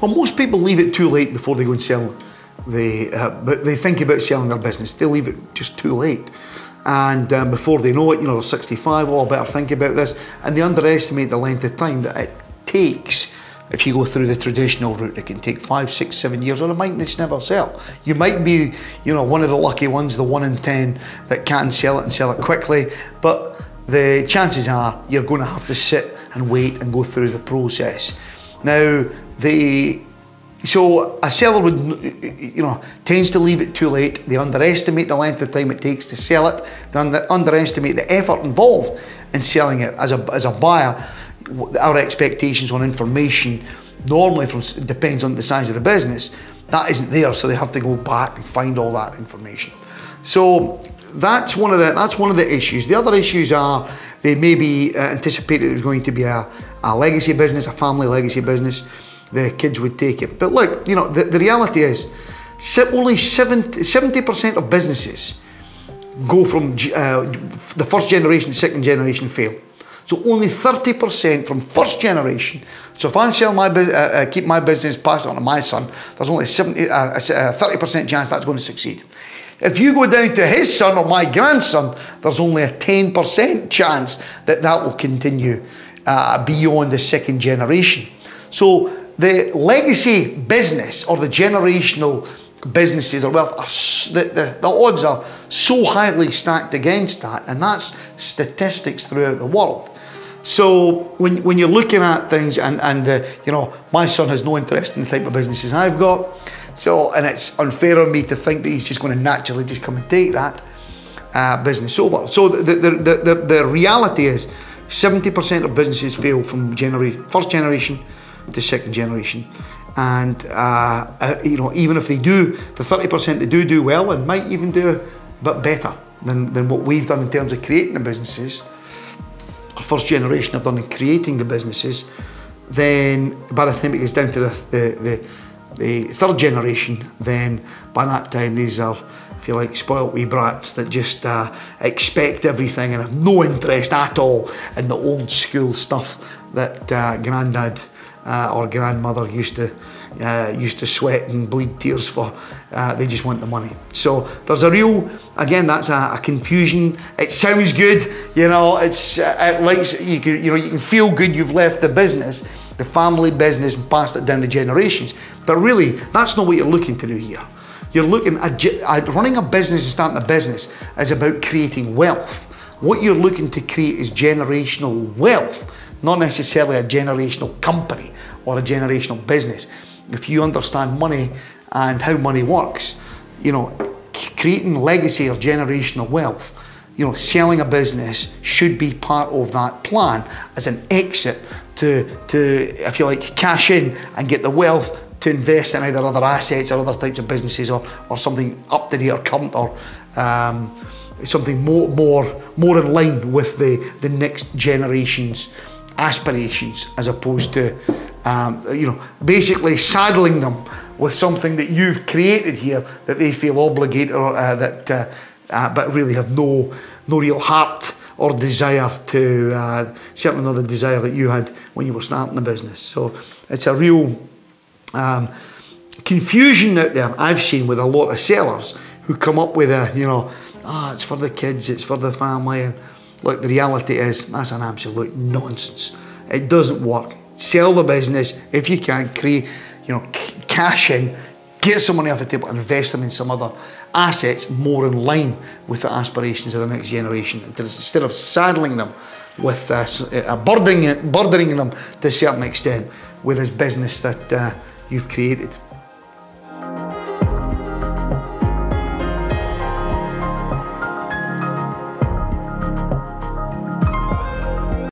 Well, most people leave it too late before they go and sell. They, uh, but they think about selling their business. They leave it just too late. And um, before they know it, you know, they're 65, oh, I better think about this. And they underestimate the length of time that it takes if you go through the traditional route, it can take five, six, seven years, or it might just never sell. You might be, you know, one of the lucky ones, the one in ten that can sell it and sell it quickly. But the chances are you're going to have to sit and wait and go through the process. Now, the so a seller would, you know, tends to leave it too late. They underestimate the length of time it takes to sell it. They under, underestimate the effort involved in selling it. As a, as a buyer, our expectations on information normally from depends on the size of the business. That isn't there, so they have to go back and find all that information. So that's one of the that's one of the issues. The other issues are they maybe uh, anticipated it was going to be a, a legacy business, a family legacy business the kids would take it. But look, you know, the, the reality is only 70, percent of businesses go from uh, the first generation to second generation fail. So only 30% from first generation. So if I'm selling my uh, uh, keep my business, pass it on to my son, there's only 70, uh, a 30% chance that's going to succeed. If you go down to his son or my grandson, there's only a 10% chance that that will continue uh, beyond the second generation. So the legacy business or the generational businesses or wealth, are, the, the, the odds are so highly stacked against that, and that's statistics throughout the world. So when, when you're looking at things, and, and uh, you know, my son has no interest in the type of businesses I've got, so, and it's unfair on me to think that he's just going to naturally just come and take that uh, business over. So the, the, the, the, the reality is 70% of businesses fail from generation, first generation to second generation. And uh, uh, you know, even if they do, the 30% that do do well and might even do a bit better than, than what we've done in terms of creating the businesses, our first generation have done in creating the businesses, then by the time it gets down to the, the, the, the third generation, then by that time these are if you like, spoilt wee brats that just uh, expect everything and have no interest at all in the old school stuff that uh, Grandad uh, or grandmother used to uh, used to sweat and bleed tears for. Uh, they just want the money. So there's a real, again, that's a, a confusion. It sounds good, you know. It's uh, it likes you can you know you can feel good. You've left the business, the family business, and passed it down to generations. But really, that's not what you're looking to do here. You're looking at, running a business and starting a business is about creating wealth. What you're looking to create is generational wealth not necessarily a generational company or a generational business. If you understand money and how money works, you know, creating legacy or generational wealth, you know, selling a business should be part of that plan as an exit to, to if you like, cash in and get the wealth to invest in either other assets or other types of businesses or, or something up to date or current or um, something more, more, more in line with the, the next generation's aspirations as opposed to, um, you know, basically saddling them with something that you've created here that they feel obligated or uh, that, uh, uh, but really have no, no real heart or desire to, uh, certainly not the desire that you had when you were starting the business. So it's a real um, confusion out there I've seen with a lot of sellers who come up with a, you know, oh, it's for the kids, it's for the family, and Look, the reality is that's an absolute nonsense. It doesn't work. Sell the business if you can. Create, you know, cash in, get some money off the table, and invest them in some other assets more in line with the aspirations of the next generation. Instead of saddling them with uh, uh, burdening, burdening them to a certain extent with this business that uh, you've created.